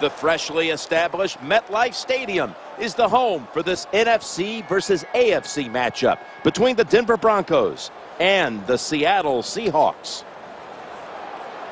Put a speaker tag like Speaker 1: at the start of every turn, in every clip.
Speaker 1: The freshly established MetLife Stadium is the home for this NFC versus AFC matchup between the Denver Broncos and the Seattle Seahawks.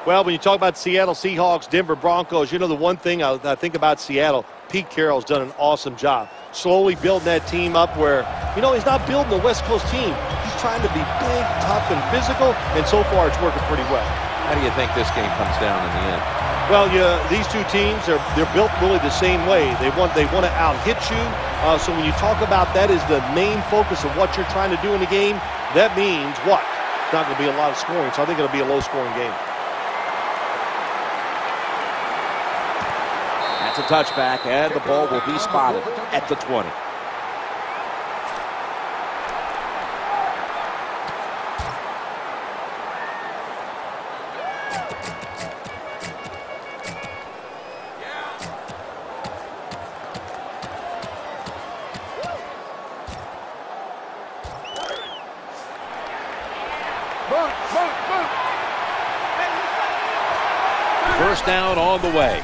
Speaker 2: Well, when you talk about Seattle Seahawks, Denver Broncos, you know the one thing I, I think about Seattle, Pete Carroll's done an awesome job. Slowly building that team up where, you know, he's not building a West Coast team. He's trying to be big, tough, and physical, and so far it's working pretty well.
Speaker 1: How do you think this game comes down in the end?
Speaker 2: Well, yeah, these two teams are they're built really the same way. They want they want to out hit you. Uh, so when you talk about that is the main focus of what you're trying to do in the game, that means what? It's not going to be a lot of scoring. So I think it'll be a low scoring game.
Speaker 1: That's a touchback, and the ball will be spotted at the 20. On the way.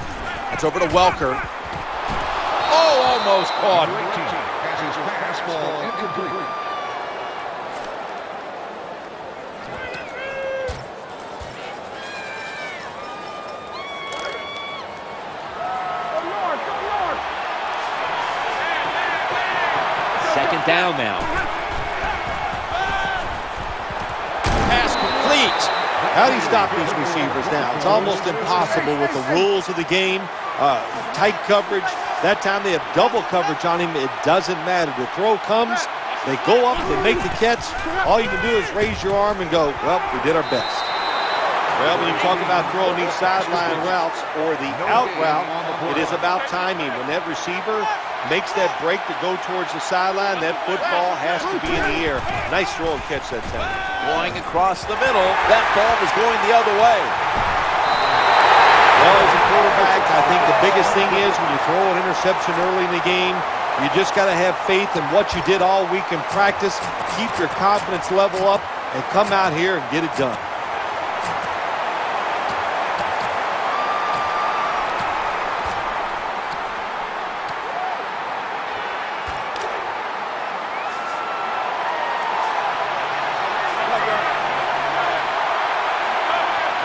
Speaker 1: It's over to Welker. Oh, almost caught. Second down now. Pass complete.
Speaker 2: How do you stop these receivers now? It's almost impossible with the rules of the game. Uh, tight coverage. That time they have double coverage on him. It doesn't matter. The throw comes. They go up. They make the catch. All you can do is raise your arm and go, well, we did our best. Well, when you talk about throwing these sideline routes or the out route, it is about timing. When that receiver makes that break to go towards the sideline, that football has to be in the air. Nice throw and catch that time.
Speaker 1: Going across the middle, that ball was going the other way.
Speaker 2: Well, as a quarterback, I think the biggest thing is when you throw an interception early in the game, you just got to have faith in what you did all week in practice, keep your confidence level up, and come out here and get it done.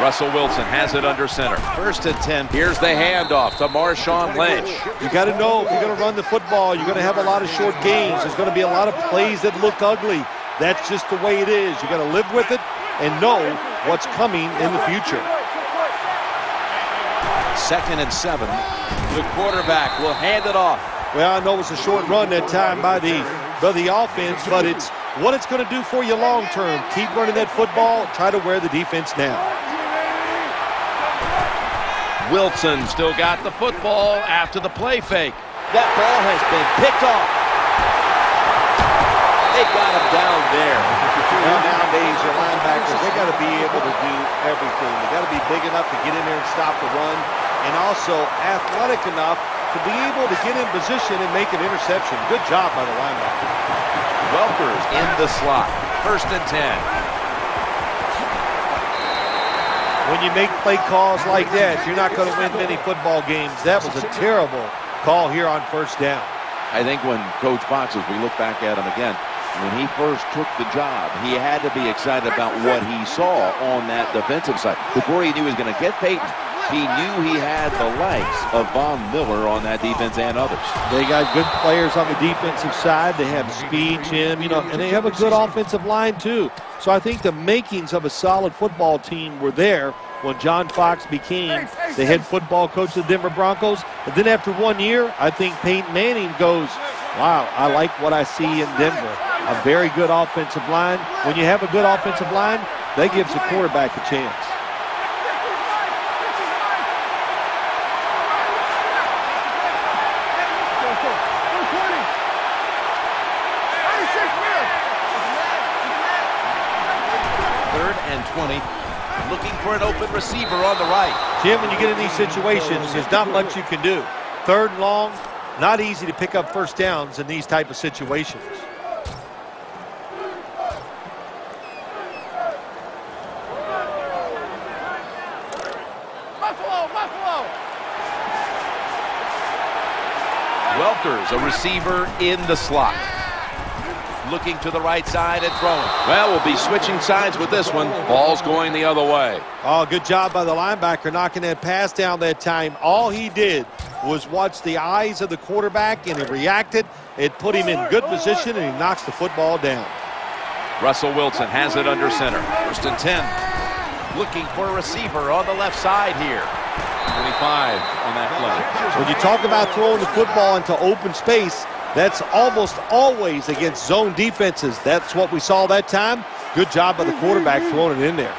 Speaker 1: Russell Wilson has it under center. First and 10. Here's the handoff to Marshawn Lynch.
Speaker 2: You got to know if you're going to run the football, you're going to have a lot of short gains. There's going to be a lot of plays that look ugly. That's just the way it is. You got to live with it and know what's coming in the future.
Speaker 1: Second and seven. The quarterback will hand it off.
Speaker 2: Well, I know it was a short run that time by the by the offense, but it's what it's going to do for you long term. Keep running that football. Try to wear the defense down.
Speaker 1: Wilson still got the football after the play fake. That ball has been picked off. They got him down there.
Speaker 2: Well, nowadays, your linebackers, they got to be able to do everything. They got to be big enough to get in there and stop the run, and also athletic enough to be able to get in position and make an interception. Good job by the linebacker.
Speaker 1: Welker's in the slot. First and 10
Speaker 2: when you make play calls like that, you're not going to win many football games. That was a terrible call here on first down.
Speaker 1: I think when Coach Fox, as we look back at him again, when he first took the job, he had to be excited about what he saw on that defensive side. Before he knew he was going to get Peyton, he knew he had the likes of Von Miller on that defense and others.
Speaker 2: They got good players on the defensive side. They have speed, Jim, you know, and they have a good offensive line too. So I think the makings of a solid football team were there when John Fox became the head football coach of the Denver Broncos. But then after one year, I think Peyton Manning goes, wow, I like what I see in Denver. A very good offensive line. When you have a good offensive line, that gives the quarterback a chance.
Speaker 1: Third and 20 looking for an open receiver on the right.
Speaker 2: Jim, when you get in these situations, there's not much you can do. Third and long, not easy to pick up first downs in these type of situations.
Speaker 1: A receiver in the slot. Looking to the right side and throwing.
Speaker 3: Well, we'll be switching sides with this one. Ball's going the other way.
Speaker 2: Oh, good job by the linebacker knocking that pass down that time. All he did was watch the eyes of the quarterback, and he reacted. It put him in good position, and he knocks the football down.
Speaker 1: Russell Wilson has it under center. First and 10. Looking for a receiver on the left side here. 25 on that play.
Speaker 2: When you talk about throwing the football into open space, that's almost always against zone defenses. That's what we saw that time. Good job by the quarterback throwing it in there.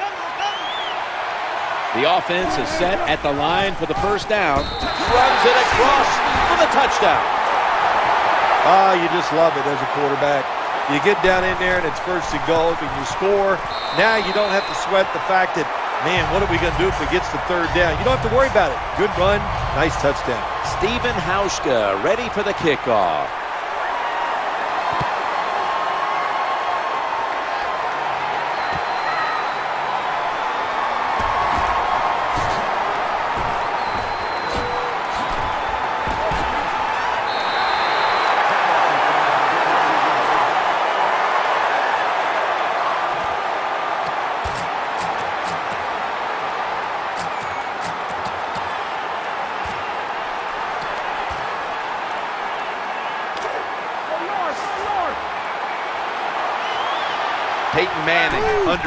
Speaker 1: The offense is set at the line for the first down. Runs it across for the touchdown.
Speaker 2: Ah, you just love it as a quarterback. You get down in there and it's first and goal and you score. Now you don't have to sweat the fact that, man, what are we going to do if it gets the third down? You don't have to worry about it. Good run, nice touchdown.
Speaker 1: Stephen Hauschka ready for the kickoff.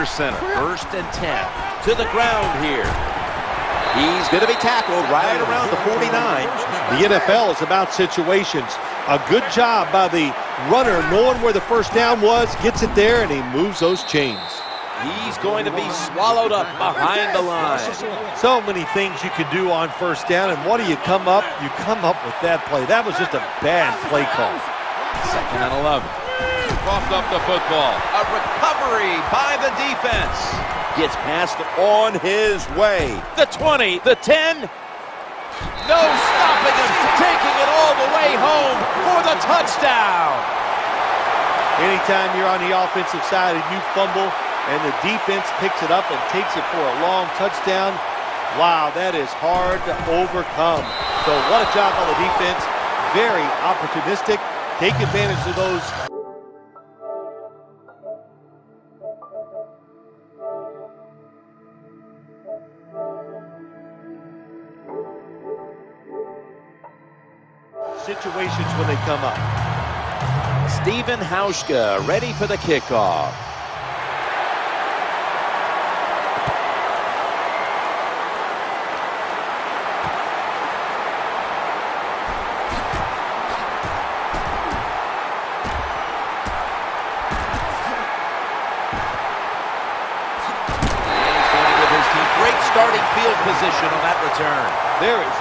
Speaker 1: Center. First and 10. To the ground here. He's going to be tackled right around the 49.
Speaker 2: The NFL is about situations. A good job by the runner knowing where the first down was, gets it there, and he moves those chains.
Speaker 1: He's going to be swallowed up behind the line.
Speaker 2: So many things you could do on first down, and what do you come up? You come up with that play. That was just a bad play call.
Speaker 1: Second and 11. Coughed up the football. Recovery by the defense. Gets passed on his way. The 20, the 10. No stopping him. Taking it all the way home for the touchdown.
Speaker 2: Anytime you're on the offensive side and you fumble and the defense picks it up and takes it for a long touchdown, wow, that is hard to overcome. So what a job on the defense. Very opportunistic. Take advantage of those come up.
Speaker 1: Stephen Hauschka ready for the kickoff.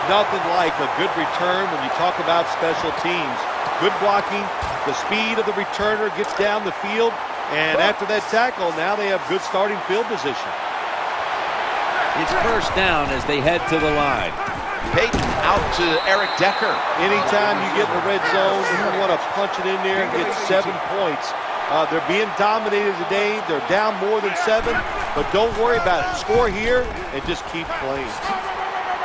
Speaker 2: Nothing like a good return when you talk about special teams. Good blocking, the speed of the returner gets down the field, and after that tackle, now they have good starting field position.
Speaker 1: It's first down as they head to the line. Peyton out to Eric Decker.
Speaker 2: Anytime you get in the red zone, you want to punch it in there and get seven points. Uh, they're being dominated today. They're down more than seven, but don't worry about it. Score here and just keep playing.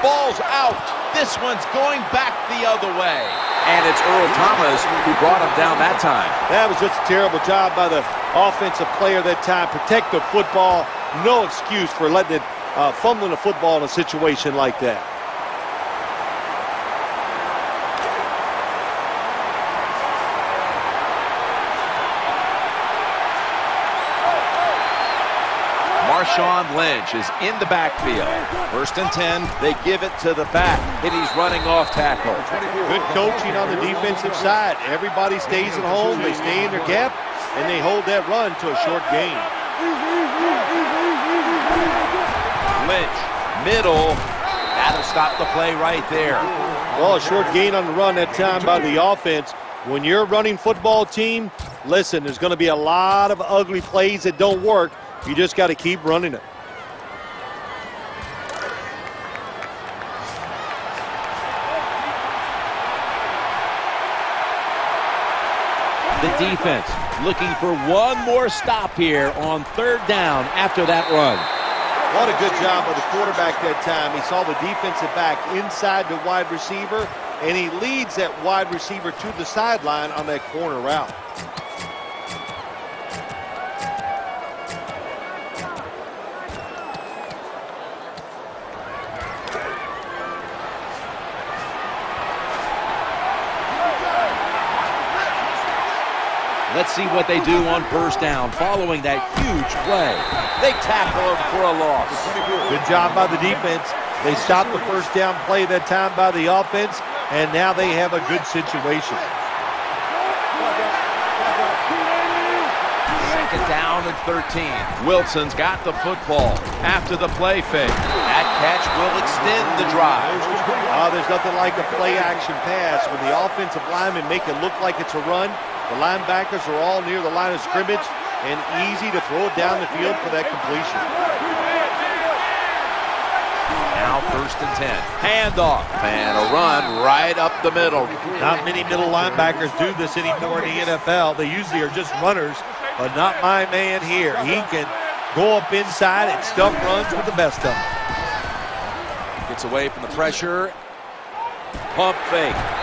Speaker 1: Ball's out. This one's going back the other way. And it's Earl Thomas who brought him down that time.
Speaker 2: That was just a terrible job by the offensive player that time. Protect the football. No excuse for letting it, uh, fumbling the football in a situation like that.
Speaker 1: Marshawn Lynch is in the backfield. First and 10, they give it to the back, and he's running off tackle.
Speaker 2: Good coaching on the defensive side. Everybody stays at home, they stay in their gap, and they hold that run to a short gain.
Speaker 1: Lynch, middle, that'll stop the play right there.
Speaker 2: Well, a short gain on the run that time by the offense. When you're running football team, listen, there's going to be a lot of ugly plays that don't work. You just got to keep running it.
Speaker 1: The defense looking for one more stop here on third down after that run.
Speaker 2: What a good job by the quarterback that time. He saw the defensive back inside the wide receiver, and he leads that wide receiver to the sideline on that corner route.
Speaker 1: See what they do on first down following that huge play. They tackle him for a loss.
Speaker 2: Good job by the defense. They stopped the first down play that time by the offense, and now they have a good situation.
Speaker 1: Second down and 13. Wilson's got the football after the play fake. That catch will extend the drive.
Speaker 2: Uh, there's nothing like a play action pass when the offensive linemen make it look like it's a run the linebackers are all near the line of scrimmage and easy to throw it down the field for that completion.
Speaker 1: Now first and 10. Handoff.
Speaker 3: And a run right up the middle.
Speaker 2: Not many middle linebackers do this anymore in the NFL. They usually are just runners, but not my man here. He can go up inside and stuff runs with the best of them.
Speaker 1: Gets away from the pressure. Pump fake.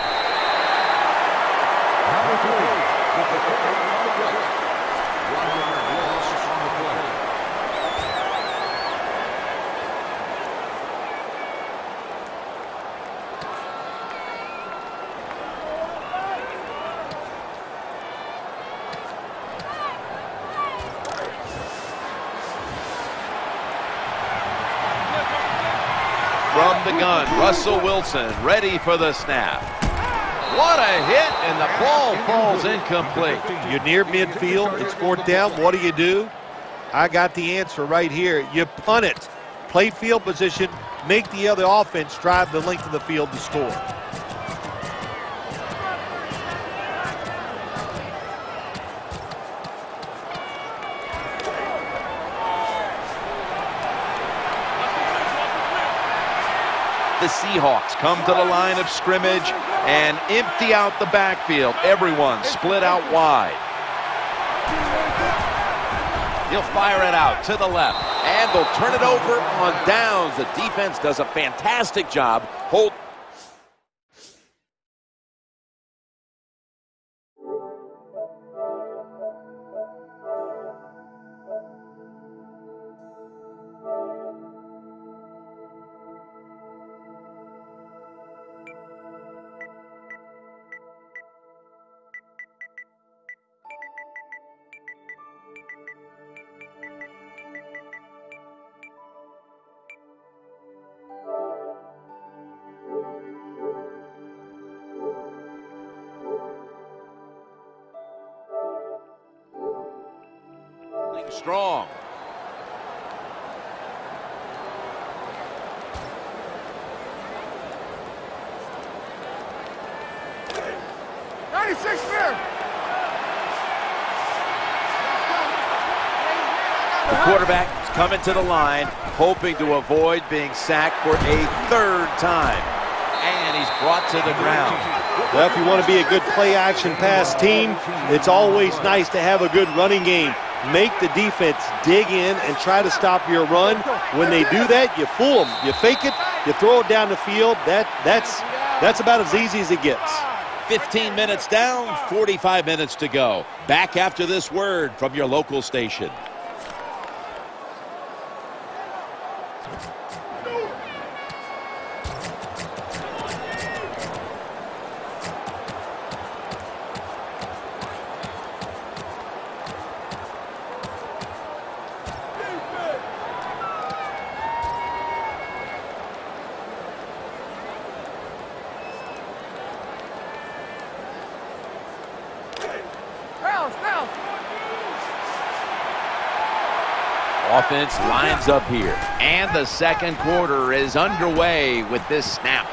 Speaker 1: From the gun, Russell Wilson ready for the snap. What a hit, and the ball falls incomplete.
Speaker 2: You're near midfield. It's fourth down. What do you do? I got the answer right here. You punt it. Play field position. Make the other offense drive the length of the field to score.
Speaker 1: The Seahawks come to the line of scrimmage and empty out the backfield. Everyone split out wide. He'll fire it out to the left. And they'll turn it over on downs. The defense does a fantastic job. Hold
Speaker 4: Ninety-six there.
Speaker 1: The quarterback is coming to the line, hoping to avoid being sacked for a third time. And he's brought to the ground.
Speaker 2: Well, if you want to be a good play action pass team, it's always nice to have a good running game. Make the defense dig in and try to stop your run. When they do that, you fool them. You fake it, you throw it down the field. That that's that's about as easy as it gets.
Speaker 1: 15 minutes down, 45 minutes to go. Back after this word from your local station. Up here. And the second quarter is underway with this snap.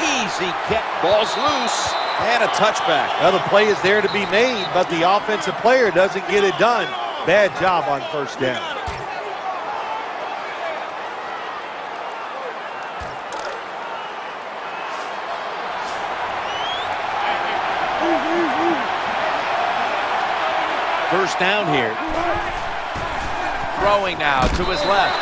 Speaker 1: Easy kick. Ball's loose. And a touchback.
Speaker 2: Well, the play is there to be made, but the offensive player doesn't get it done. Bad job on first down.
Speaker 1: First down here. Throwing now to his left.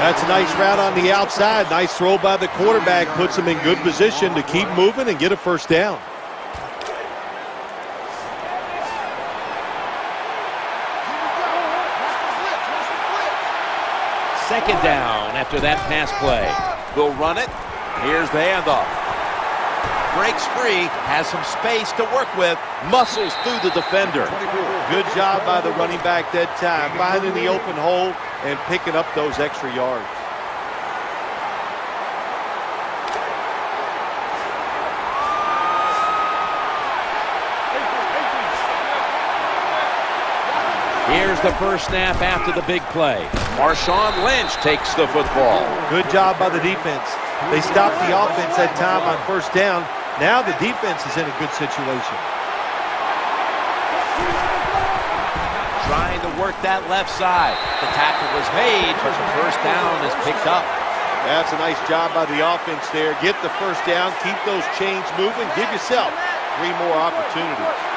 Speaker 2: That's a nice route on the outside. Nice throw by the quarterback. Puts him in good position to keep moving and get a first down.
Speaker 1: Second down after that pass play. They'll run it. Here's the handoff. Breaks free, has some space to work with, muscles through the defender.
Speaker 2: Good job by the running back that time, finding the open hole and picking up those extra yards.
Speaker 1: Here's the first snap after the big play. Marshawn Lynch takes the football.
Speaker 2: Good job by the defense. They stopped the offense that time on first down. Now the defense is in a good situation.
Speaker 1: Trying to work that left side. The tackle was made, but the first down is picked up.
Speaker 2: That's a nice job by the offense there. Get the first down, keep those chains moving, give yourself three more opportunities.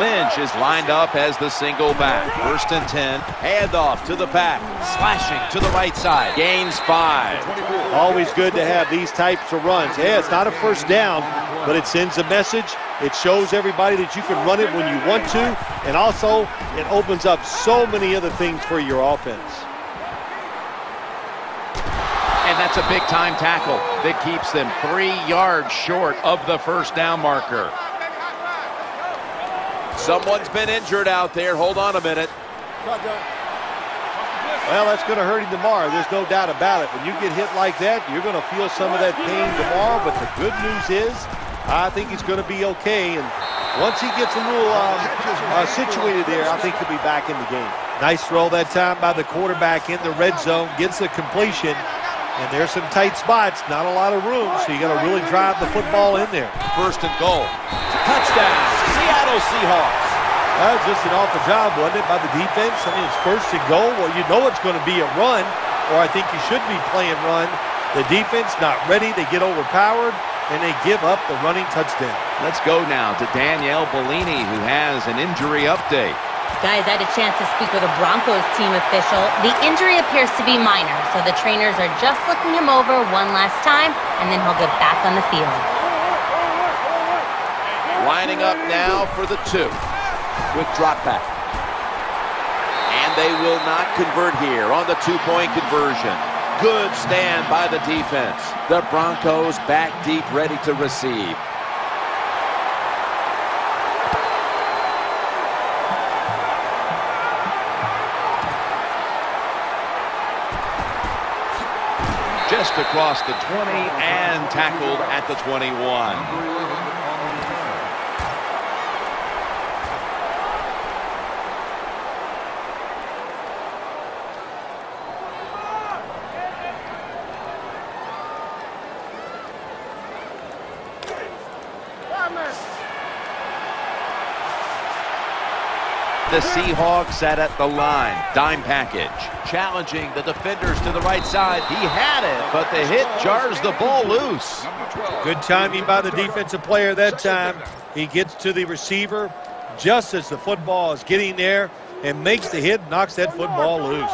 Speaker 1: Lynch is lined up as the single back. First and 10. Handoff to the back. Slashing to the right side. Gains five.
Speaker 2: Always good to have these types of runs. Yeah, it's not a first down, but it sends a message. It shows everybody that you can run it when you want to. And also, it opens up so many other things for your offense.
Speaker 1: And that's a big-time tackle that keeps them three yards short of the first down marker. Someone's been injured out there. Hold on a minute.
Speaker 2: Well, that's going to hurt him tomorrow. There's no doubt about it. When you get hit like that, you're going to feel some of that pain tomorrow. But the good news is, I think he's going to be okay. And once he gets a little um, uh, situated there, I think he'll be back in the game. Nice throw that time by the quarterback in the red zone. Gets the completion. And there's some tight spots, not a lot of room, so you got to really drive the football in there.
Speaker 1: First and goal. Touchdown, Seattle Seahawks.
Speaker 2: That was just an awful job, wasn't it, by the defense? I mean, it's first and goal. Well, you know it's going to be a run, or I think you should be playing run. The defense not ready. They get overpowered, and they give up the running touchdown.
Speaker 1: Let's go now to Danielle Bellini, who has an injury update.
Speaker 4: Guys, I had a chance to speak with a Broncos team official. The injury appears to be minor, so the trainers are just looking him over one last time, and then he'll get back on the field.
Speaker 1: Lining up now for the two with drop back. And they will not convert here on the two-point conversion. Good stand by the defense. The Broncos back deep, ready to receive. Just across the 20 and tackled at the 21. The Seahawks sat at the line. Dime package. Challenging the defenders to the right side. He had it, but the hit jars the ball loose.
Speaker 2: Good timing by the defensive player that time. He gets to the receiver just as the football is getting there and makes the hit, knocks that football loose.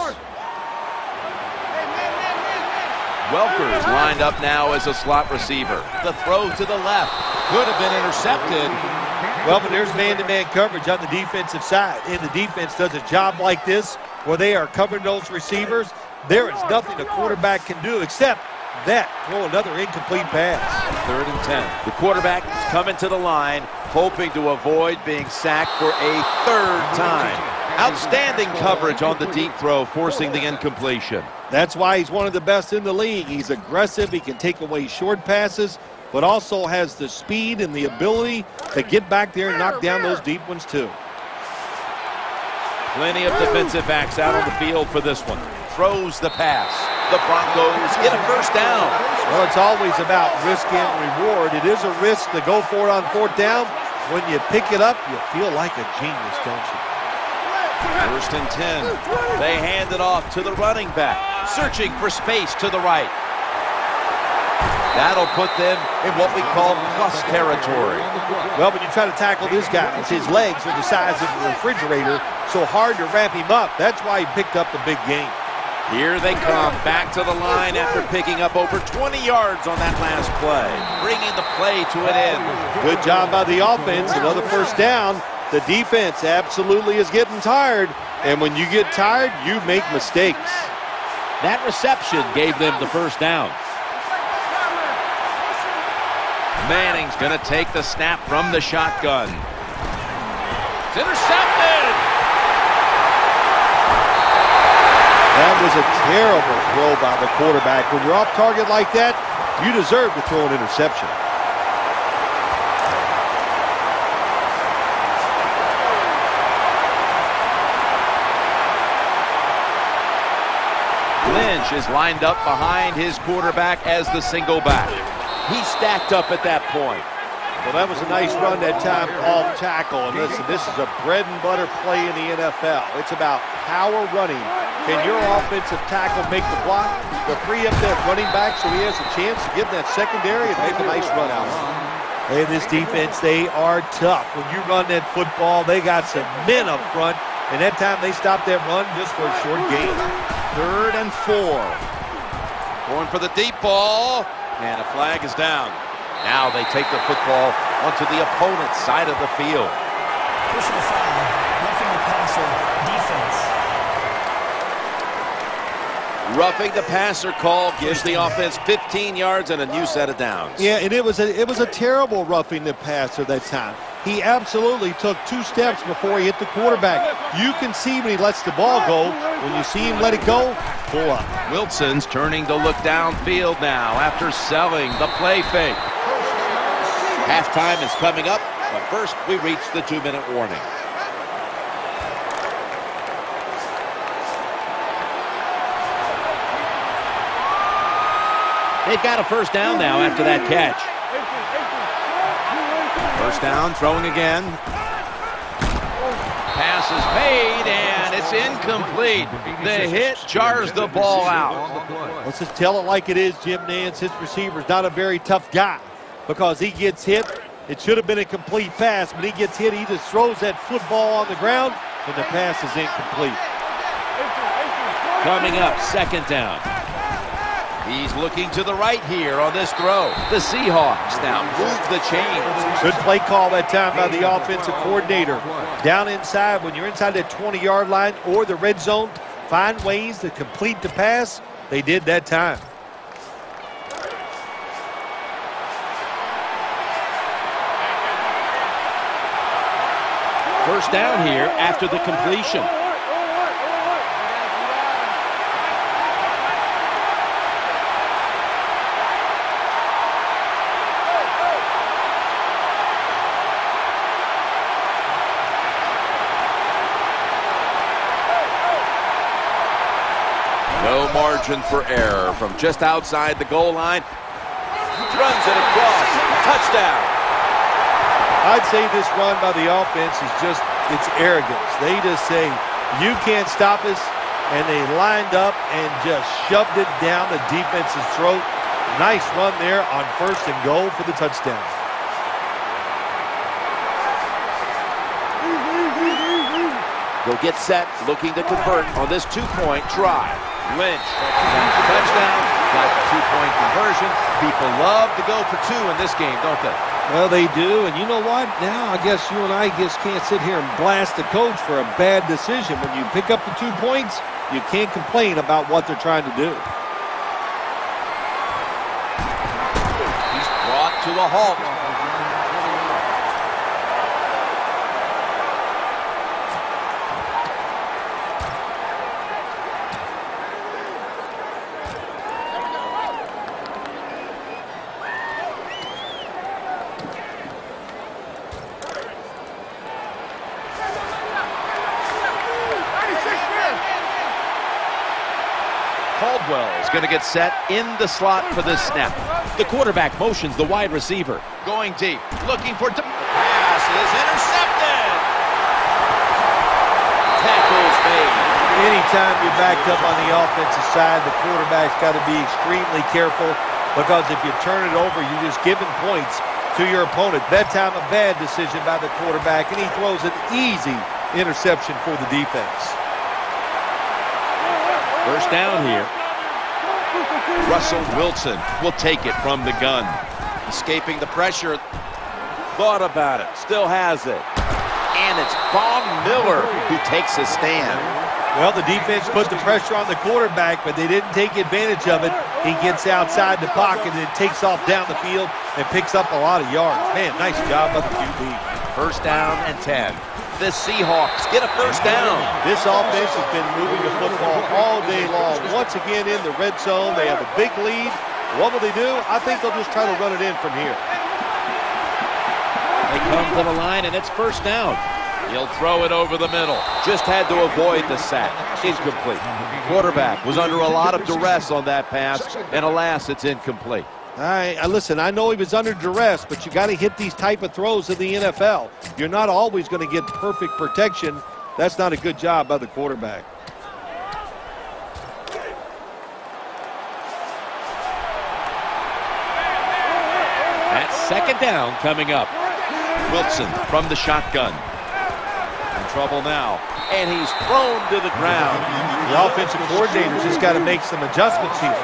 Speaker 1: Welker's lined up now as a slot receiver. The throw to the left could have been intercepted.
Speaker 2: Well, but there's man-to-man -man coverage on the defensive side, and the defense does a job like this where they are covering those receivers. There is nothing a quarterback can do except that, throw another incomplete pass.
Speaker 1: Third and 10. The quarterback is coming to the line, hoping to avoid being sacked for a third time. Outstanding coverage on the deep throw, forcing the incompletion.
Speaker 2: That's why he's one of the best in the league. He's aggressive. He can take away short passes but also has the speed and the ability to get back there and knock down those deep ones too.
Speaker 1: Plenty of defensive backs out on the field for this one. Throws the pass. The Broncos get a first down.
Speaker 2: Well, it's always about risk and reward. It is a risk to go for it on fourth down. When you pick it up, you feel like a genius, don't you?
Speaker 1: First and 10. They hand it off to the running back. Searching for space to the right. That'll put them in what we call plus territory.
Speaker 2: Well, when you try to tackle this guy, his legs are the size of a refrigerator, so hard to wrap him up. That's why he picked up the big game.
Speaker 1: Here they come back to the line after picking up over 20 yards on that last play, bringing the play to an end.
Speaker 2: Good job by the offense. Another first down. The defense absolutely is getting tired. And when you get tired, you make mistakes.
Speaker 1: That reception gave them the first down. Manning's going to take the snap from the shotgun. It's intercepted!
Speaker 2: That was a terrible throw by the quarterback. When you're off target like that, you deserve to throw an interception.
Speaker 1: Lynch is lined up behind his quarterback as the single back. He stacked up at that point.
Speaker 2: Well, that was a nice run that time off tackle. And listen, this is a bread and butter play in the NFL. It's about power running. Can your offensive tackle make the block to free up that running back so he has a chance to get in that secondary and make a nice run out? Hey, this defense, they are tough. When you run that football, they got some men up front. And that time they stopped that run just for a short gain.
Speaker 1: Third and four. Going for the deep ball. And a flag is down. Now they take the football onto the opponent's side of the field.
Speaker 5: Personal foul, roughing the passer, defense.
Speaker 1: Roughing the passer call gives the offense 15 yards and a new set of downs.
Speaker 2: Yeah, and it was a it was a terrible roughing the passer that time. He absolutely took two steps before he hit the quarterback. You can see when he lets the ball go. When you see him let it go, pull up.
Speaker 1: Wilson's turning to look downfield now after selling the play fake. Halftime is coming up, but first we reach the two-minute warning. They've got a first down now after that catch. First down, throwing again. Pass is made, and it's incomplete. The hit jars the ball out.
Speaker 2: Let's just tell it like it is, Jim Nantz. His receiver's not a very tough guy because he gets hit. It should have been a complete pass, but he gets hit. He just throws that football on the ground, and the pass is incomplete.
Speaker 1: Coming up, second down. He's looking to the right here on this throw. The Seahawks now move the chains.
Speaker 2: Good play call that time by the offensive coordinator. Down inside, when you're inside that 20-yard line or the red zone, find ways to complete the pass. They did that time.
Speaker 1: First down here after the completion. No margin for error from just outside the goal line. Runs it across. Touchdown.
Speaker 2: I'd say this run by the offense is just, it's arrogance. They just say, you can't stop us, and they lined up and just shoved it down the defense's throat. Nice run there on first and goal for the touchdown.
Speaker 1: They'll get set, looking to convert on this two-point try. Lynch, touchdown, got the two-point conversion. People love to go for two in this game, don't they?
Speaker 2: Well, they do, and you know what? Now I guess you and I just can't sit here and blast the coach for a bad decision. When you pick up the two points, you can't complain about what they're trying to do.
Speaker 1: He's brought to a halt. Caldwell's going to get set in the slot for this snap. The quarterback motions the wide receiver. Going deep, looking for... The pass is intercepted! Tackles made.
Speaker 2: Anytime you're backed up on the offensive side, the quarterback's got to be extremely careful because if you turn it over, you're just giving points to your opponent. That time, a bad decision by the quarterback, and he throws an easy interception for the defense.
Speaker 1: First down here. Russell Wilson will take it from the gun. Escaping the pressure. Thought about it. Still has it. And it's Von Miller who takes a stand.
Speaker 2: Well, the defense put the pressure on the quarterback, but they didn't take advantage of it. He gets outside the pocket and takes off down the field and picks up a lot of yards. Man, nice job by the QB.
Speaker 1: First down and 10. The Seahawks get a first down.
Speaker 2: This offense has been moving the football all day long. Once again in the red zone, they have a big lead. What will they do? I think they'll just try to run it in from here.
Speaker 1: They come to the line, and it's first down. He'll throw it over the middle. Just had to avoid the sack. Incomplete. Quarterback was under a lot of duress on that pass, and alas, it's incomplete.
Speaker 2: I, I uh, listen. I know he was under duress, but you got to hit these type of throws in the NFL. You're not always going to get perfect protection. That's not a good job by the quarterback.
Speaker 1: That's second down coming up. Wilson from the shotgun. Trouble now. And he's thrown to the ground.
Speaker 2: The offensive coordinator's just got to make some adjustments here.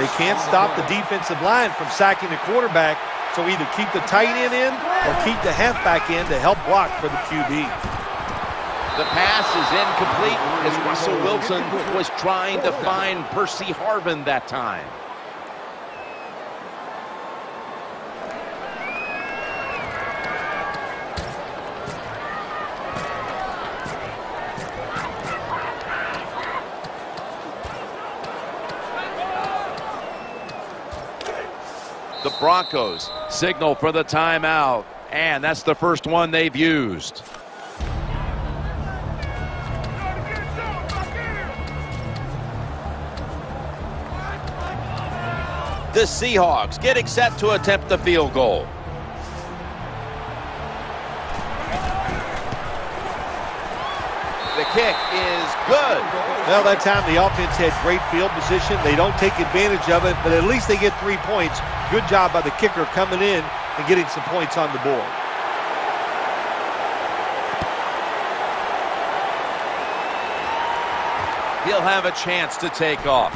Speaker 2: They can't stop the defensive line from sacking the quarterback, so either keep the tight end in or keep the halfback in to help block for the QB.
Speaker 1: The pass is incomplete as Russell Wilson was trying to find Percy Harvin that time. The Broncos signal for the timeout, and that's the first one they've used. The Seahawks getting set to attempt the field goal. The kick is good.
Speaker 2: Well, that time the offense had great field position. They don't take advantage of it, but at least they get three points. Good job by the kicker coming in and getting some points on the board.
Speaker 1: He'll have a chance to take off.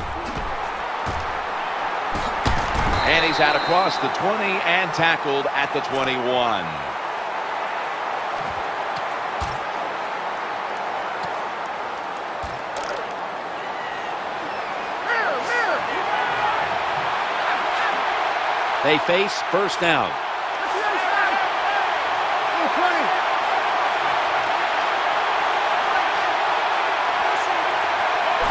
Speaker 1: And he's out across the 20 and tackled at the 21. They face first down.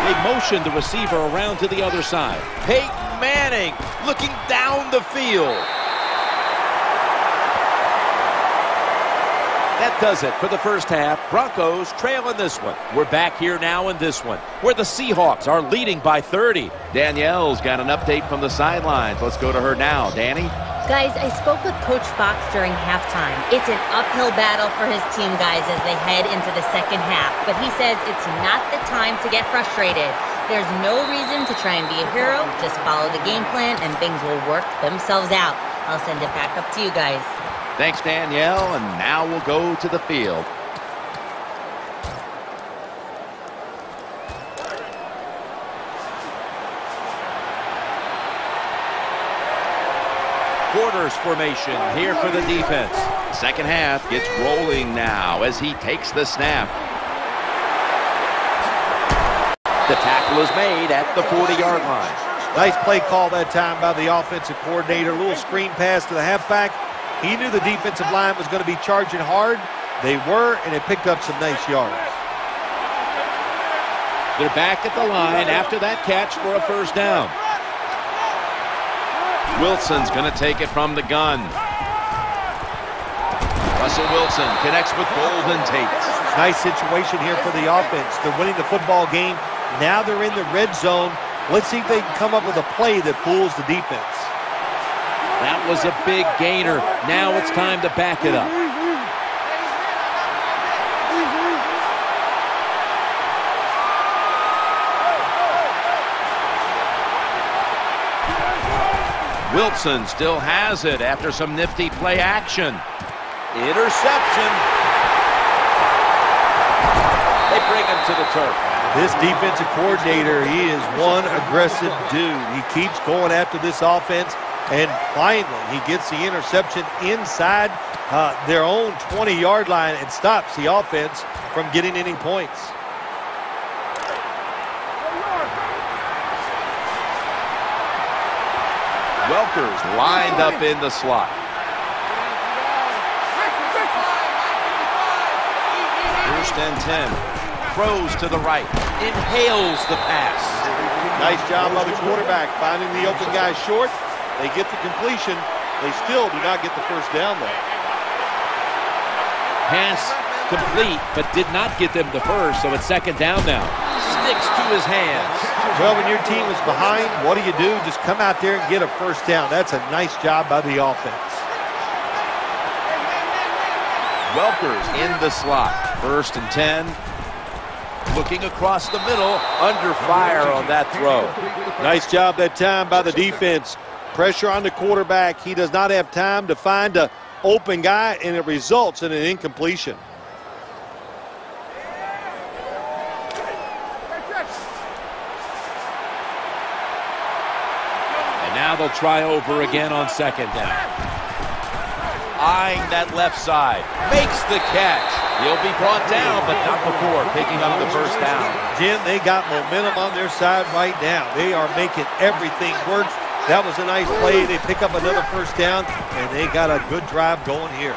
Speaker 1: They motion the receiver around to the other side. Peyton Manning looking down the field. That does it for the first half. Broncos trail in this one. We're back here now in this one, where the Seahawks are leading by 30. Danielle's got an update from the sidelines. Let's go to her now. Danny?
Speaker 4: Guys, I spoke with Coach Fox during halftime. It's an uphill battle for his team, guys, as they head into the second half. But he says it's not the time to get frustrated. There's no reason to try and be a hero. Just follow the game plan and things will work themselves out. I'll send it back up to you guys.
Speaker 1: Thanks, Danielle. And now we'll go to the field. Quarters formation here for the defense. Second half gets rolling now as he takes the snap. The tackle is made at the 40-yard line.
Speaker 2: Nice play call that time by the offensive coordinator. A little screen pass to the halfback. He knew the defensive line was going to be charging hard. They were, and it picked up some nice yards.
Speaker 1: They're back at the line after that catch for a first down. Wilson's going to take it from the gun. Russell Wilson connects with Golden Tate.
Speaker 2: Nice situation here for the offense. They're winning the football game. Now they're in the red zone. Let's see if they can come up with a play that fools the defense.
Speaker 1: That was a big gainer. Now it's time to back it up. Wilson still has it after some nifty play action. Interception. They bring him to the turf.
Speaker 2: This defensive coordinator, he is one aggressive dude. He keeps going after this offense, and finally he gets the interception inside uh, their own 20-yard line and stops the offense from getting any points.
Speaker 1: Welkers lined up in the slot. First and 10. Throws to the right. Inhales the pass.
Speaker 2: Nice job by the quarterback finding the open guy short. They get the completion. They still do not get the first down though.
Speaker 1: Pass complete, but did not get them the first, so it's second down now. Sticks to his hands.
Speaker 2: Well, when your team is behind, what do you do? Just come out there and get a first down. That's a nice job by the offense.
Speaker 1: Welkers in the slot. First and 10. Looking across the middle, under fire on that throw.
Speaker 2: Nice job that time by the defense. Pressure on the quarterback. He does not have time to find a open guy, and it results in an incompletion.
Speaker 1: And now they'll try over again on second down. Eyeing that left side. Makes the catch. He'll be brought down, but not before picking up the first down.
Speaker 2: Jim, they got momentum on their side right now. They are making everything work. That was a nice play. They pick up another first down, and they got a good drive going here.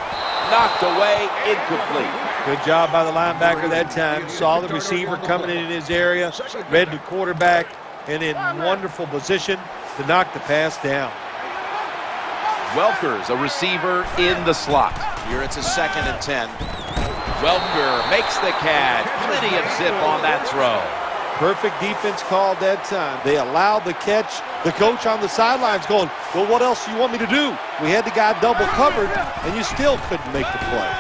Speaker 1: Knocked away, incomplete.
Speaker 2: Good job by the linebacker that time. Saw the receiver coming in in his area, read the quarterback, and in wonderful position to knock the pass down.
Speaker 1: Welkers, a receiver in the slot. Here it's a second and 10. Welker makes the catch. Plenty of zip on that throw.
Speaker 2: Perfect defense call that time. They allowed the catch. The coach on the sidelines going, well, what else do you want me to do? We had the guy double covered, and you still couldn't make the play.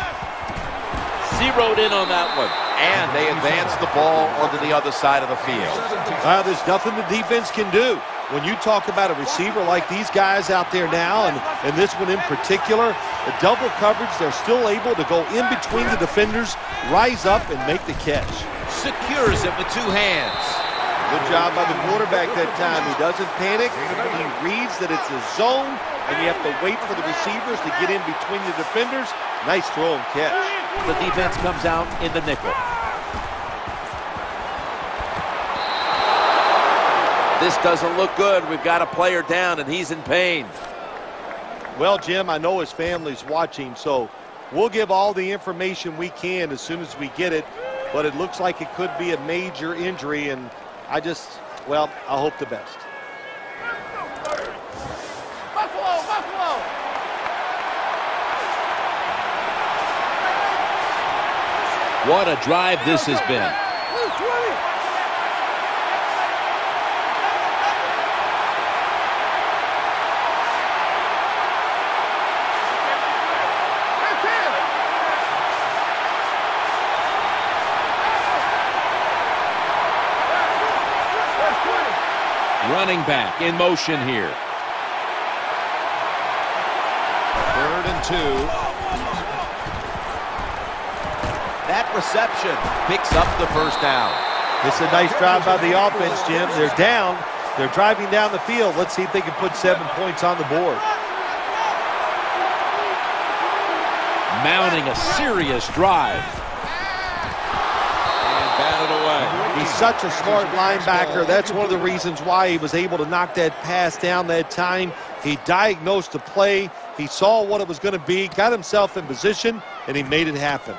Speaker 1: Zeroed in on that one. And they advance the ball onto the other side of the field.
Speaker 2: Uh, there's nothing the defense can do. When you talk about a receiver like these guys out there now, and, and this one in particular, the double coverage, they're still able to go in between the defenders, rise up, and make the catch.
Speaker 1: Secures it with two hands.
Speaker 2: Good job by the quarterback that time. He doesn't panic. He reads that it's a zone, and you have to wait for the receivers to get in between the defenders. Nice throw and catch.
Speaker 1: The defense comes out in the nickel. This doesn't look good. We've got a player down, and he's in pain.
Speaker 2: Well, Jim, I know his family's watching, so we'll give all the information we can as soon as we get it. But it looks like it could be a major injury, and I just, well, I hope the best.
Speaker 5: Buffalo, Buffalo.
Speaker 1: What a drive this has been. Running back in motion here. Third and two. That reception picks up the first down.
Speaker 2: It's a nice drive by the offense, Jim. They're down. They're driving down the field. Let's see if they can put seven points on the board.
Speaker 1: Mounting a serious drive. And batted away.
Speaker 2: He's such a smart linebacker. That's one of the reasons why he was able to knock that pass down that time. He diagnosed the play. He saw what it was going to be, got himself in position, and he made it happen.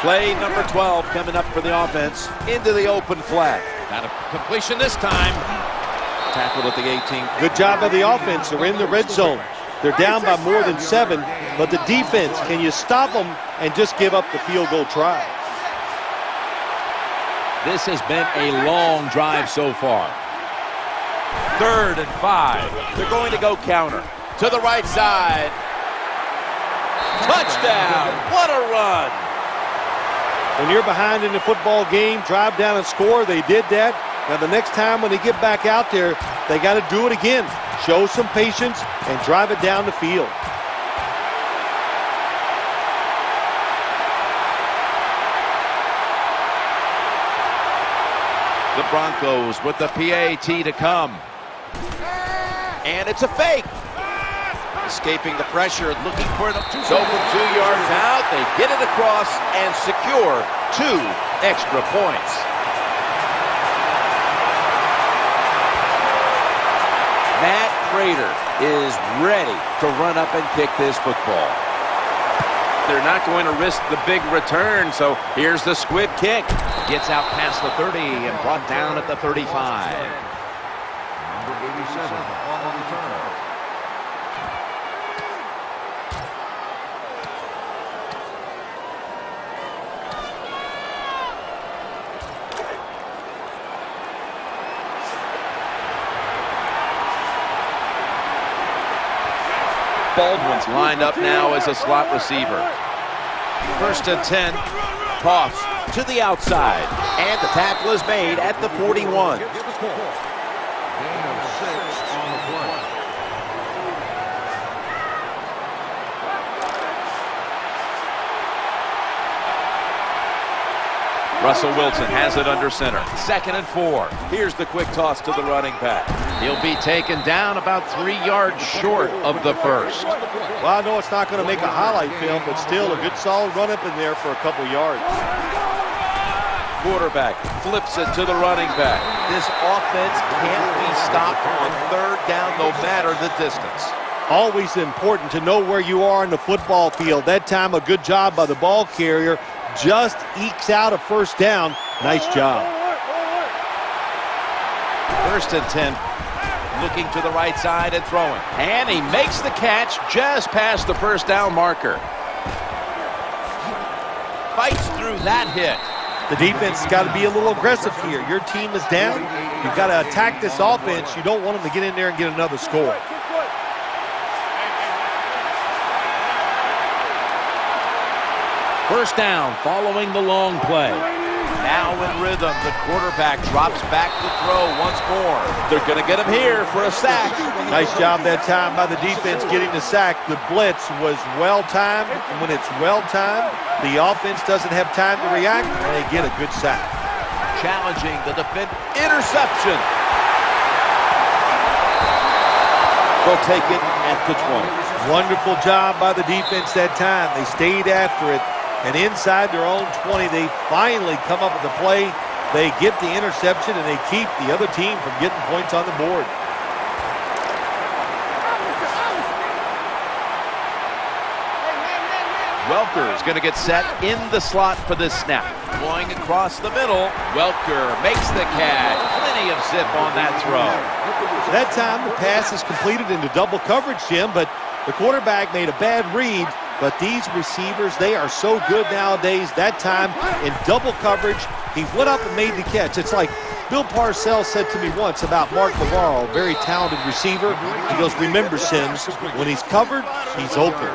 Speaker 1: Play number 12 coming up for the offense into the open flat. Got a completion this time. Tackled at the 18.
Speaker 2: Good job by the offense. They're in the red zone. They're down by more than seven, but the defense, can you stop them and just give up the field goal try?
Speaker 6: This has been a long drive so far. Third and five.
Speaker 1: They're going to go counter. To the right side. Touchdown. What a run.
Speaker 2: When you're behind in the football game, drive down and score. They did that. Now, the next time when they get back out there, they got to do it again. Show some patience and drive it down the field.
Speaker 1: The Broncos with the PAT to come. And it's a fake. Escaping the pressure, looking for the two. So from two yards out, they get it across and secure two extra points. Matt Prater is ready to run up and kick this football.
Speaker 6: They're not going to risk the big return, so here's the squib kick. Gets out past the 30 and brought down at the 35.
Speaker 7: Number 87
Speaker 1: Baldwin's lined up now as a slot receiver. First and 10. Toss to the outside. And the tackle is made at the 41.
Speaker 7: Gain of six on the play.
Speaker 6: Russell Wilson has it under center. Second and four.
Speaker 1: Here's the quick toss to the running back.
Speaker 6: He'll be taken down about three yards short of the first.
Speaker 2: Well, I know it's not going to make a highlight film, but still a good solid run up in there for a couple yards.
Speaker 1: Quarterback flips it to the running back. This offense can't be stopped on third down no matter the distance.
Speaker 2: Always important to know where you are in the football field. That time, a good job by the ball carrier. Just ekes out a first down. Nice job.
Speaker 6: First and 10. Looking to the right side and throwing. And he makes the catch just past the first down marker. Fights through that hit.
Speaker 2: The defense has got to be a little aggressive here. Your team is down. You've got to attack this offense. You don't want them to get in there and get another score.
Speaker 6: First down following the long play.
Speaker 1: Now in rhythm, the quarterback drops back to throw once more. They're going to get him here for a sack.
Speaker 2: Nice job that time by the defense getting the sack. The blitz was well-timed. And when it's well-timed, the offense doesn't have time to react, and they get a good sack.
Speaker 1: Challenging the defense. Interception. They'll take it at the 20.
Speaker 2: Wonderful job by the defense that time. They stayed after it. And inside their own 20, they finally come up with the play. They get the interception, and they keep the other team from getting points on the board.
Speaker 6: Welker is going to get set in the slot for this snap. Going across the middle. Welker makes the catch. Plenty of zip on that throw.
Speaker 2: That time, the pass is completed into double coverage, Jim, but the quarterback made a bad read. But these receivers, they are so good nowadays. That time, in double coverage, he went up and made the catch. It's like Bill Parcells said to me once about Mark Bavaro, very talented receiver. He goes, remember, Simms, when he's covered, he's open.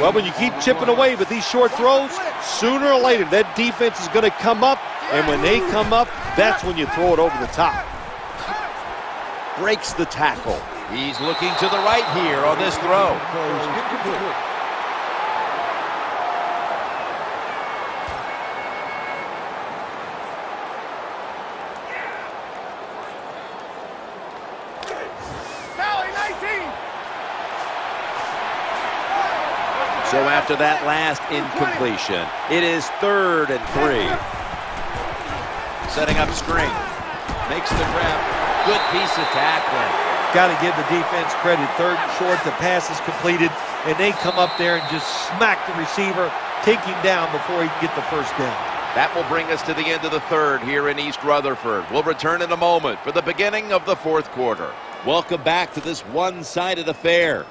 Speaker 2: Well, when you keep chipping away with these short throws, sooner or later, that defense is going to come up. And when they come up, that's when you throw it over the top.
Speaker 1: Breaks the tackle. He's looking to the right here on this throw. After that last incompletion, it is third and three. Setting up screen. Makes the grab. Good piece of tackling.
Speaker 2: Got to give the defense credit. Third and short, the pass is completed, and they come up there and just smack the receiver, take him down before he can get the first down.
Speaker 1: That will bring us to the end of the third here in East Rutherford. We'll return in a moment for the beginning of the fourth quarter. Welcome back to this one-sided affair.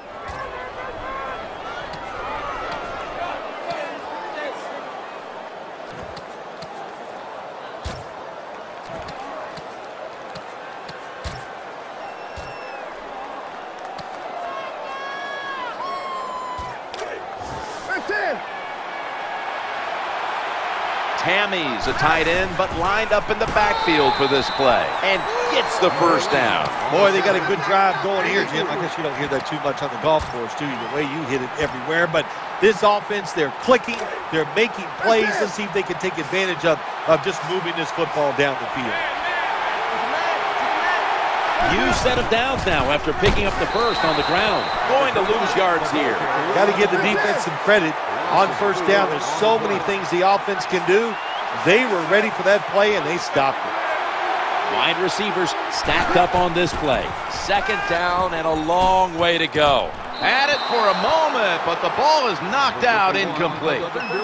Speaker 1: Tight end, but lined up in the backfield for this play and gets the first down.
Speaker 2: Boy, they got a good drive going here, Jim. I guess you don't hear that too much on the golf course, do you? The way you hit it everywhere. But this offense, they're clicking, they're making plays. Let's see if they can take advantage of, of just moving this football down the field.
Speaker 1: Huge set of downs now after picking up the first on the ground. Going to lose yards here.
Speaker 2: Got to give the defense some credit on first down. There's so many things the offense can do. They were ready for that play, and they stopped it.
Speaker 1: Wide receivers stacked up on this play. Second down and a long way to go. At it for a moment, but the ball is knocked out incomplete.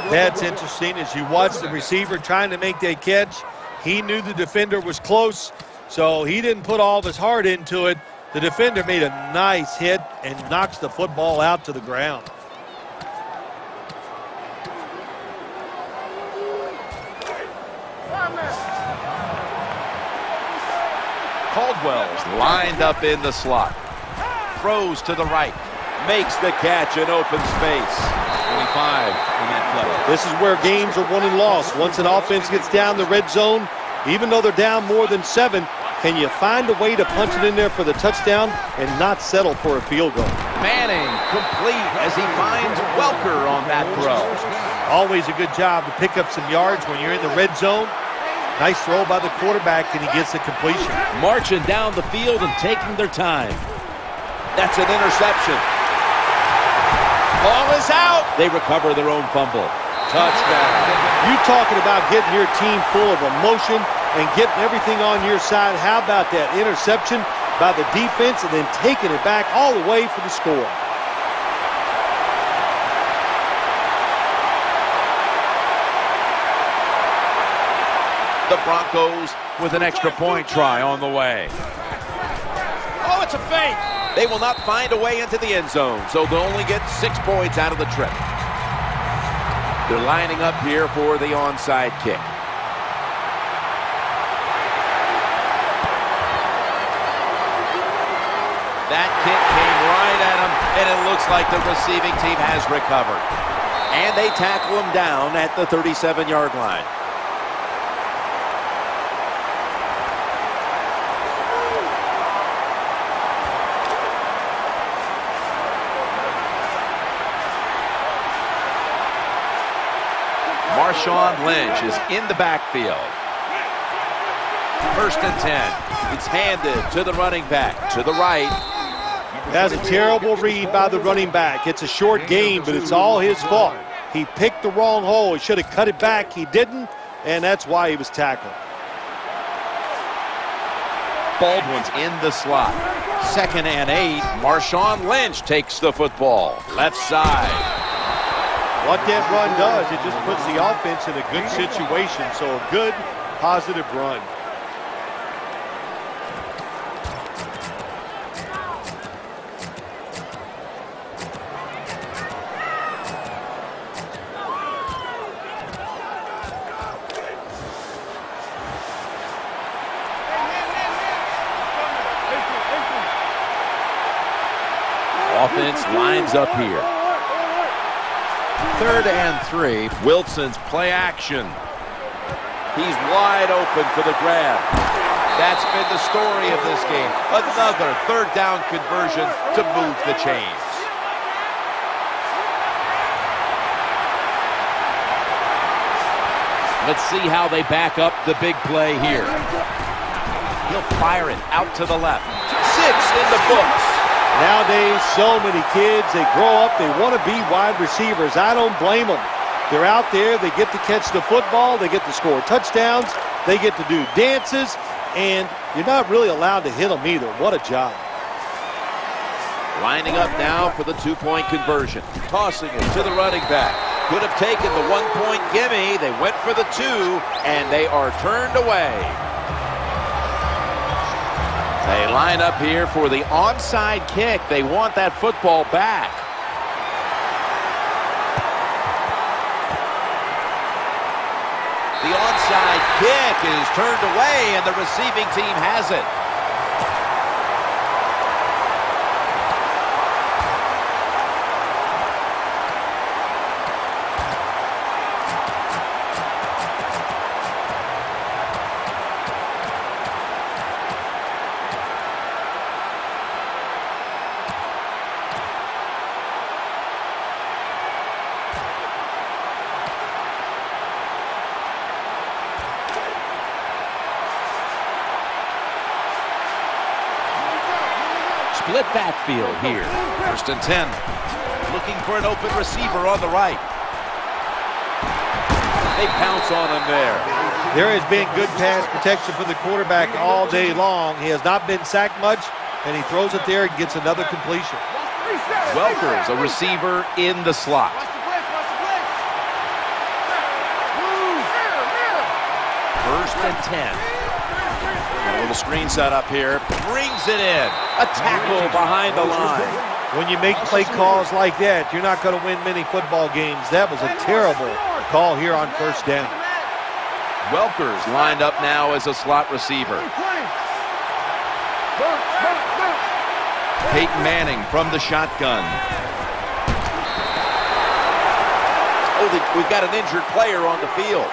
Speaker 2: That's interesting. As you watch the receiver trying to make that catch, he knew the defender was close, so he didn't put all of his heart into it. The defender made a nice hit and knocks the football out to the ground.
Speaker 1: Caldwell's lined up in the slot. Throws to the right. Makes the catch in open space. 25 in that play.
Speaker 2: This is where games are won and lost. Once an offense gets down the red zone, even though they're down more than seven, can you find a way to punch it in there for the touchdown and not settle for a field goal?
Speaker 1: Manning complete as he finds Welker on that throw.
Speaker 2: Always a good job to pick up some yards when you're in the red zone. Nice throw by the quarterback, and he gets the completion.
Speaker 1: Marching down the field and taking their time. That's an interception. Ball is out. They recover their own fumble. Touchdown.
Speaker 2: You talking about getting your team full of emotion and getting everything on your side. How about that interception by the defense and then taking it back all the way for the score?
Speaker 1: The Broncos with an extra point try on the way. Oh, it's a fake. They will not find a way into the end zone, so they'll only get six points out of the trip. They're lining up here for the onside kick. That kick came right at him, and it looks like the receiving team has recovered. And they tackle him down at the 37-yard line. Marshawn Lynch is in the backfield. First and 10. It's handed to the running back. To the right.
Speaker 2: That's a terrible read by the running back. It's a short game, but it's all his fault. He picked the wrong hole. He should have cut it back. He didn't, and that's why he was tackled.
Speaker 1: Baldwin's in the slot. Second and eight. Marshawn Lynch takes the football. Left side.
Speaker 2: What that run does, it just puts the offense in a good situation. So a good, positive run.
Speaker 1: Offense lines up here. Third and three. Wilson's play action. He's wide open for the grab. That's been the story of this game. Another third down conversion to move the chains. Let's see how they back up the big play here. He'll fire it out to the left. Six in the books.
Speaker 2: Nowadays, so many kids, they grow up, they want to be wide receivers. I don't blame them. They're out there, they get to catch the football, they get to score touchdowns, they get to do dances, and you're not really allowed to hit them either. What a job.
Speaker 1: Lining up now for the two-point conversion. Tossing it to the running back. Could have taken the one-point gimme. They went for the two, and they are turned away. They line up here for the onside kick. They want that football back. The onside kick is turned away, and the receiving team has it. Split backfield here. First and 10. Looking for an open receiver on the right. They pounce on him there.
Speaker 2: There has been good pass protection for the quarterback all day long. He has not been sacked much, and he throws it there and gets another completion.
Speaker 1: Welkers, a receiver in the slot. First and 10. A little screen set up here. Brings it in. A tackle behind the line.
Speaker 2: When you make play calls like that, you're not going to win many football games. That was a terrible call here on first down.
Speaker 1: Welkers lined up now as a slot receiver. Peyton Manning from the shotgun. Oh, we've got an injured player on the field.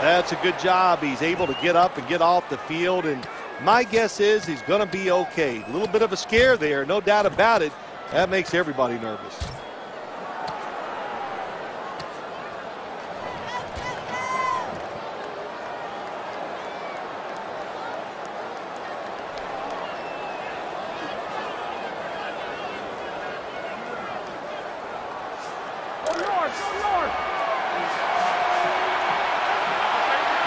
Speaker 2: That's a good job. He's able to get up and get off the field, and my guess is he's going to be okay. A little bit of a scare there, no doubt about it. That makes everybody nervous.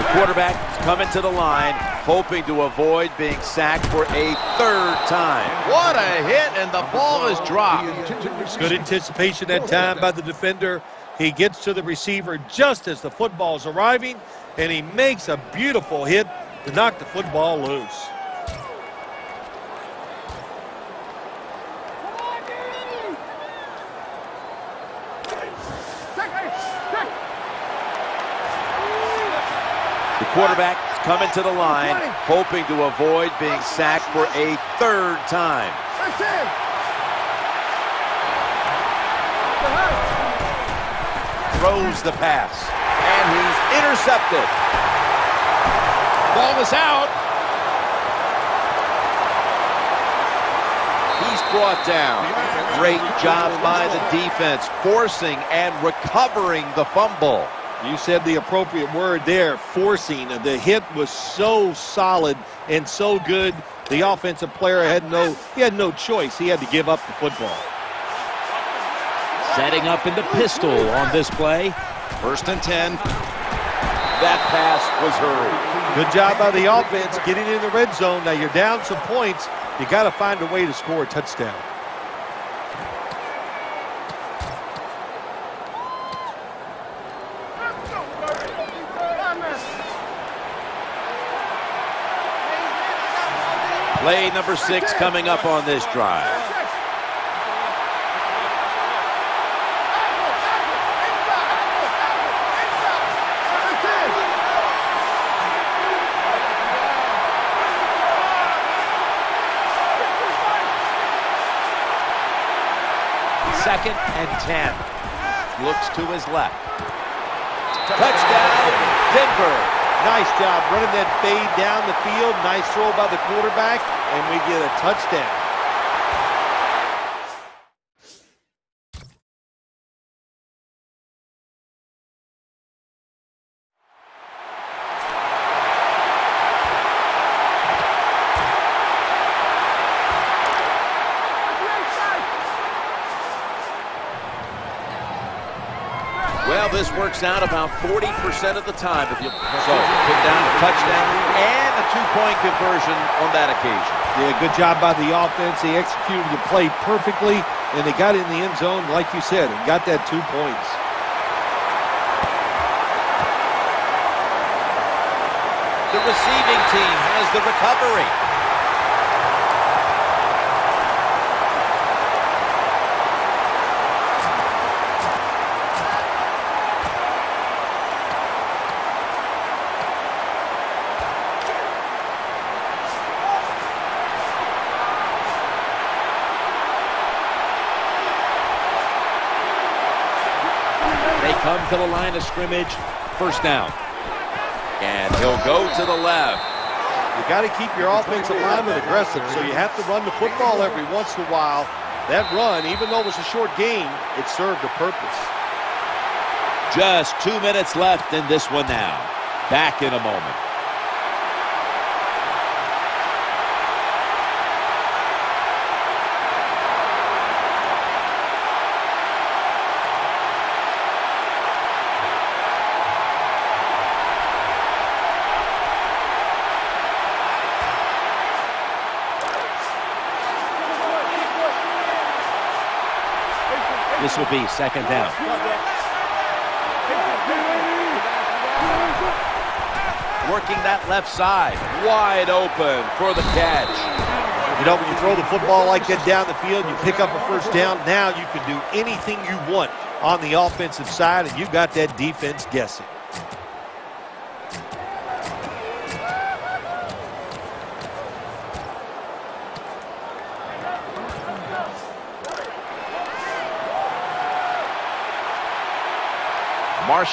Speaker 1: Quarterback coming to the line, hoping to avoid being sacked for a third time. What a hit, and the ball is dropped.
Speaker 2: Good anticipation that time by the defender. He gets to the receiver just as the football is arriving, and he makes a beautiful hit to knock the football loose.
Speaker 1: Quarterback coming to the line, hoping to avoid being sacked for a third time. Throws the pass, and he's intercepted. Ball is out. He's brought down. Great job by the defense, forcing and recovering the fumble.
Speaker 2: You said the appropriate word there, forcing. The hit was so solid and so good. The offensive player had no he had no choice. He had to give up the football.
Speaker 1: Setting up in the pistol on this play. First and 10. That pass was hurried.
Speaker 2: Good job by the offense getting in the red zone. Now you're down some points. You got to find a way to score a touchdown.
Speaker 1: Play number six coming up on this drive. Second and 10. Looks to his left. Touchdown, Denver.
Speaker 2: Nice job running that fade down the field. Nice throw by the quarterback, and we get a touchdown.
Speaker 1: Works out about 40% of the time. If you so put down a touchdown and a two-point conversion on that occasion.
Speaker 2: Yeah, good job by the offense. They executed the play perfectly, and they got in the end zone, like you said, and got that two points.
Speaker 1: The receiving team has the recovery. To the line of scrimmage. First down. And he'll go to the left.
Speaker 2: You got to keep your offensive lineman aggressive, so you have to run the football every once in a while. That run, even though it was a short game, it served a purpose.
Speaker 1: Just two minutes left in this one now. Back in a moment. This will be second down. Working that left side. Wide open for the catch.
Speaker 2: You know, when you throw the football like that down the field, you pick up a first down. Now you can do anything you want on the offensive side, and you've got that defense guessing.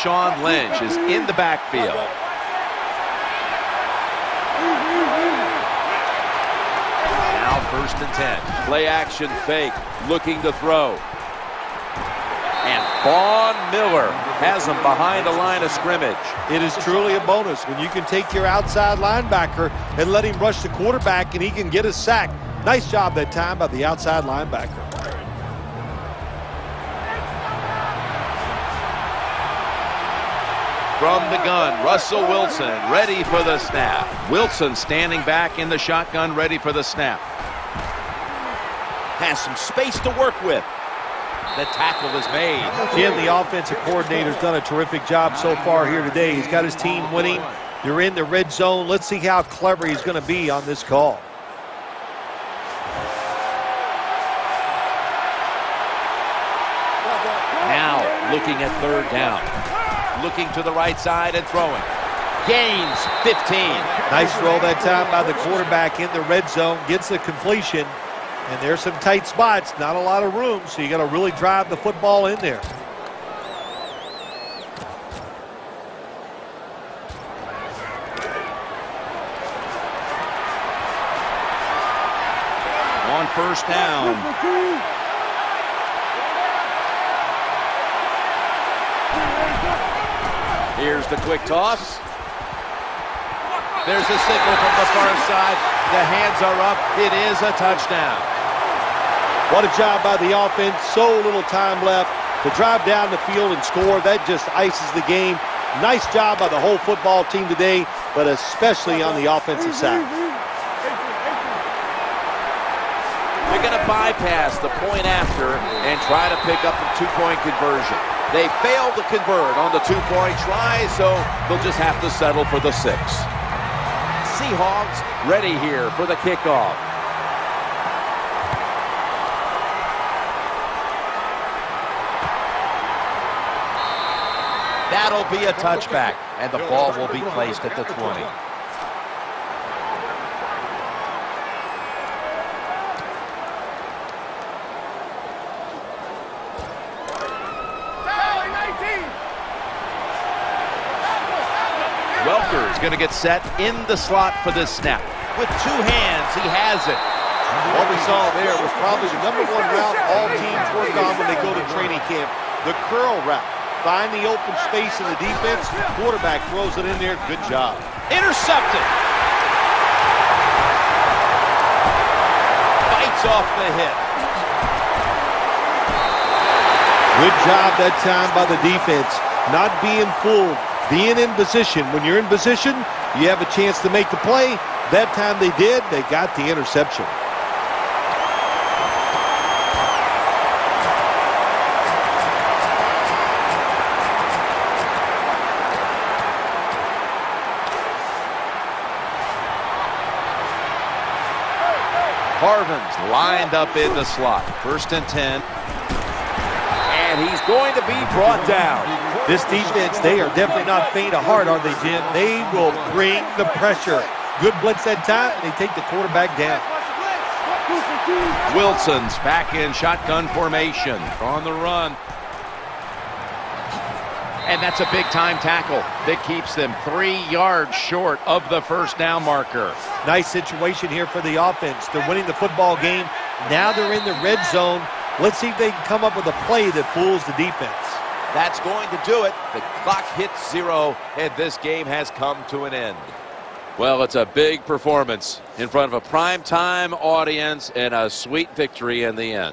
Speaker 1: Marshawn Lynch is in the backfield. Now first and 10. Play action fake, looking to throw. And Von Miller has him behind the line of scrimmage.
Speaker 2: It is truly a bonus when you can take your outside linebacker and let him rush the quarterback and he can get a sack. Nice job that time by the outside linebacker.
Speaker 1: From the gun, Russell Wilson ready for the snap. Wilson standing back in the shotgun ready for the snap. Has some space to work with. The tackle is made.
Speaker 2: Jim, the offensive coordinator's done a terrific job so far here today. He's got his team winning. You're in the red zone. Let's see how clever he's going to be on this call.
Speaker 1: Now looking at third down. Looking to the right side and throwing. Gains 15.
Speaker 2: Nice throw that time by the quarterback in the red zone. Gets the completion. And there's some tight spots. Not a lot of room, so you got to really drive the football in there.
Speaker 1: On first down. Here's the quick toss. There's a signal from the far side. The hands are up. It is a touchdown.
Speaker 2: What a job by the offense. So little time left to drive down the field and score. That just ices the game. Nice job by the whole football team today, but especially on the offensive side.
Speaker 1: They're going to bypass the point after and try to pick up the two-point conversion. They failed to convert on the two-point try, so they'll just have to settle for the six. Seahawks ready here for the kickoff. That'll be a touchback, and the ball will be placed at the 20. Welker is going to get set in the slot for this snap. With two hands, he has it.
Speaker 2: What we saw there was probably the number one route all teams work on when they go to training camp. The curl route. Find the open space in the defense. Quarterback throws it in there. Good job.
Speaker 1: Intercepted. Bites off the hit.
Speaker 2: Good job that time by the defense. Not being fooled. Being in position. When you're in position, you have a chance to make the play. That time they did. They got the interception.
Speaker 1: Harvin's lined up in the slot. First and 10. And he's going to be brought down.
Speaker 2: This defense, they are definitely not faint of heart, are they, Jim? They will bring the pressure. Good blitz that time, and they take the quarterback down.
Speaker 1: Wilson's back in shotgun formation on the run. And that's a big time tackle that keeps them three yards short of the first down marker.
Speaker 2: Nice situation here for the offense. They're winning the football game. Now they're in the red zone. Let's see if they can come up with a play that fools the defense.
Speaker 1: That's going to do it. The clock hits zero, and this game has come to an end. Well, it's a big performance in front of a prime time audience and a sweet victory in the end.